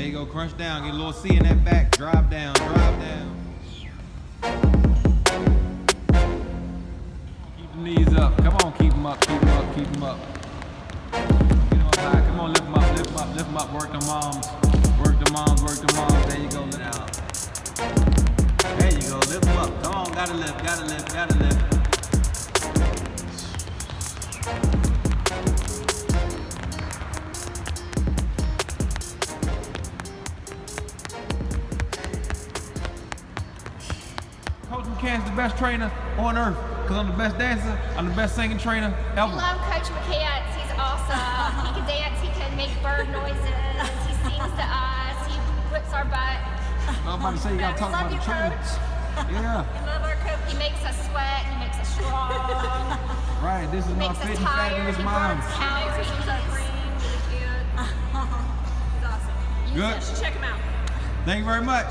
There you go, crunch down. Get a little C in that back. Drive down, drive down. Keep the knees up. Come on, keep them up, keep them up, keep them up. Get them up high. Come on, lift them up, lift them up, lift them up. Work the moms. Work the moms, work the moms. There you go, lift out. There you go, lift them up. Come on, gotta lift, gotta lift, gotta lift. Coach McCants the best trainer on earth. Cause I'm the best dancer, I'm the best singing trainer We love Coach McCants. He's awesome. he can dance. He can make bird noises. He sings to us. He whips our butt. I'm about to say you gotta talk about the trainer. Coach. Yeah, We love our coach. He makes us sweat. He makes us strong. right. This is He my makes us fitness tired. fabulous He mom. burns calories. He's cute. He's awesome. You Good. should check him out. Thank you very much.